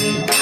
मन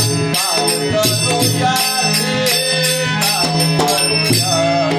Thank you.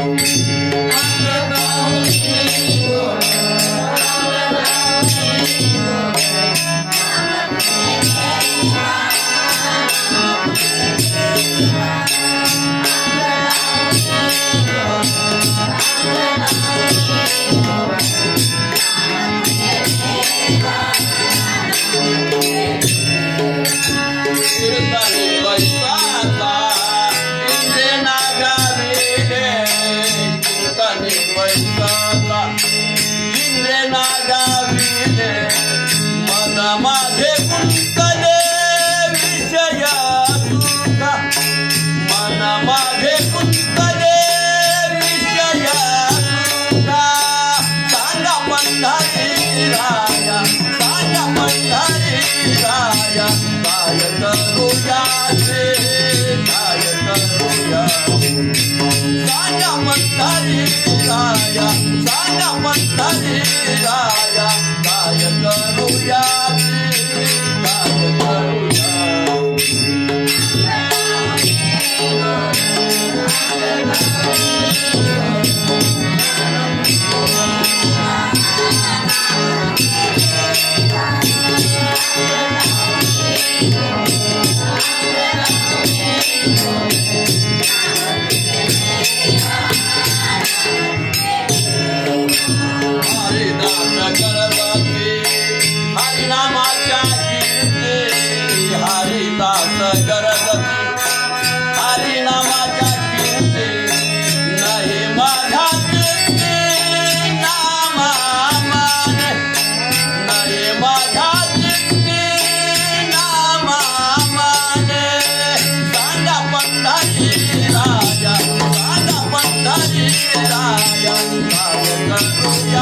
I gotta